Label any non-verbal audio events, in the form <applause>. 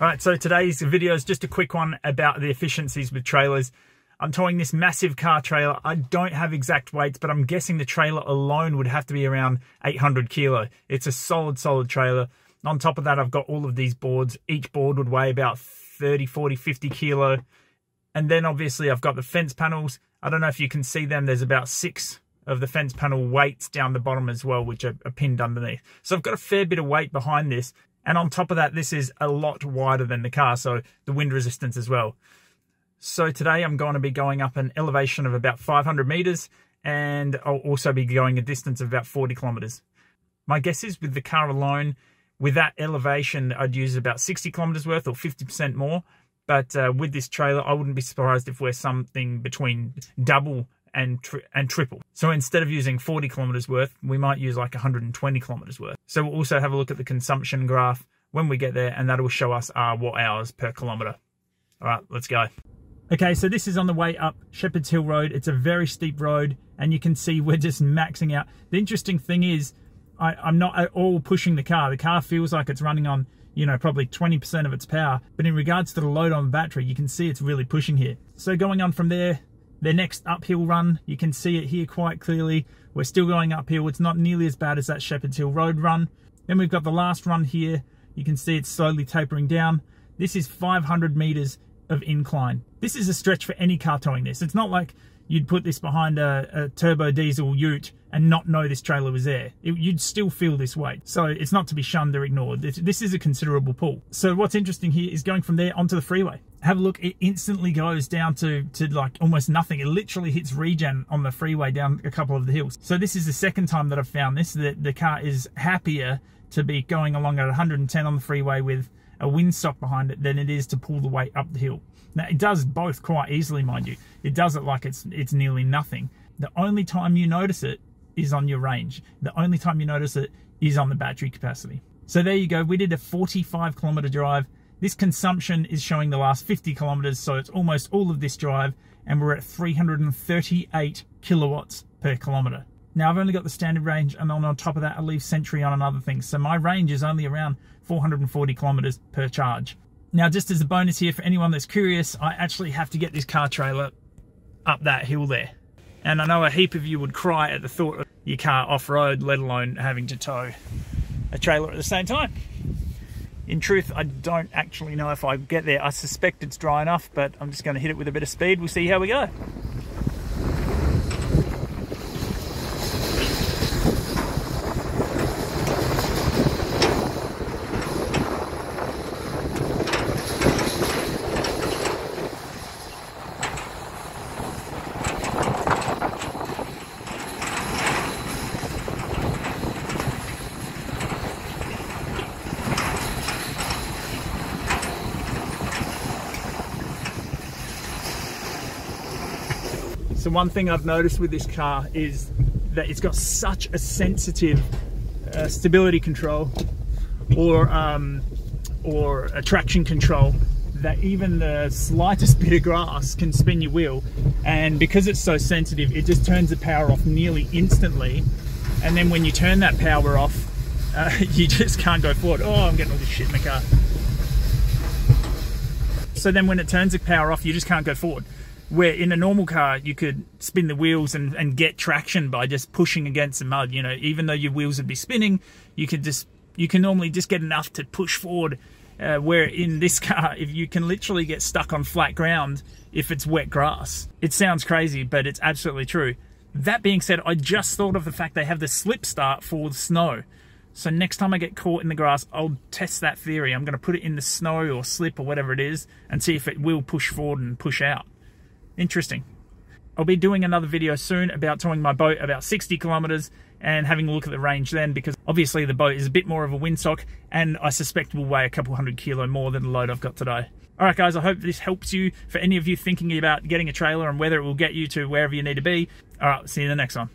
Right, so today's video is just a quick one about the efficiencies with trailers. I'm towing this massive car trailer. I don't have exact weights, but I'm guessing the trailer alone would have to be around 800 kilo. It's a solid, solid trailer. On top of that, I've got all of these boards. Each board would weigh about 30, 40, 50 kilo. And then obviously I've got the fence panels. I don't know if you can see them. There's about six of the fence panel weights down the bottom as well, which are, are pinned underneath. So I've got a fair bit of weight behind this. And on top of that, this is a lot wider than the car, so the wind resistance as well. So today I'm going to be going up an elevation of about 500 meters and I'll also be going a distance of about 40 kilometers. My guess is with the car alone, with that elevation, I'd use about 60 kilometers worth or 50% more. But uh, with this trailer, I wouldn't be surprised if we're something between double and tri and triple. So instead of using 40 kilometers worth, we might use like 120 kilometers worth. So we'll also have a look at the consumption graph when we get there, and that will show us uh, our watt hours per kilometer. All right, let's go. Okay, so this is on the way up Shepherd's Hill Road. It's a very steep road, and you can see <laughs> we're just maxing out. The interesting thing is, I, I'm not at all pushing the car. The car feels like it's running on, you know, probably 20% of its power. But in regards to the load on the battery, you can see it's really pushing here. So going on from there, the next uphill run, you can see it here quite clearly. We're still going uphill. It's not nearly as bad as that Shepherd's Hill Road run. Then we've got the last run here. You can see it's slowly tapering down. This is 500 meters of incline. This is a stretch for any car towing this. It's not like you'd put this behind a, a turbo diesel ute and not know this trailer was there. It, you'd still feel this weight. So it's not to be shunned or ignored. This, this is a considerable pull. So what's interesting here is going from there onto the freeway. Have a look, it instantly goes down to, to like almost nothing. It literally hits regen on the freeway down a couple of the hills. So this is the second time that I've found this, that the car is happier to be going along at 110 on the freeway with a windsock behind it than it is to pull the weight up the hill. Now it does both quite easily, mind you. It does it like it's it's nearly nothing. The only time you notice it is on your range. The only time you notice it is on the battery capacity. So there you go. We did a 45 kilometer drive. This consumption is showing the last 50 kilometers, so it's almost all of this drive, and we're at 338 kilowatts per kilometer. Now I've only got the standard range and on, top of that I leave Sentry on and other things. So my range is only around 440 kilometers per charge. Now just as a bonus here for anyone that's curious, I actually have to get this car trailer up that hill there. And I know a heap of you would cry at the thought of your car off-road, let alone having to tow a trailer at the same time. In truth, I don't actually know if I get there. I suspect it's dry enough, but I'm just going to hit it with a bit of speed. We'll see how we go. So one thing I've noticed with this car is that it's got such a sensitive uh, stability control or um, or a traction control that even the slightest <laughs> bit of grass can spin your wheel. And because it's so sensitive it just turns the power off nearly instantly. And then when you turn that power off <laughs> uh, you just can't go forward. Oh I'm getting all this shit in the car. So then when it turns the power off you just can't go forward where in a normal car you could spin the wheels and, and get traction by just pushing against the mud you know even though your wheels would be spinning you could just you can normally just get enough to push forward uh, where in this <laughs> car if you can literally get stuck on flat ground if it's wet grass it sounds crazy but it's absolutely true that being said i just thought of the fact they have the slip start for the snow so next time I get caught in the grass, I'll test that theory. I'm going to put it in the snow or slip or whatever it is and see if it will push forward and push out. Interesting. I'll be doing another video soon about towing my boat about 60 kilometers and having a look at the range then because obviously the boat is a bit more of a windsock and I suspect will weigh a couple hundred kilo more than the load I've got today. Alright guys, I hope this helps you for any of you thinking about getting a trailer and whether it will get you to wherever you need to be. Alright, see you in the next one.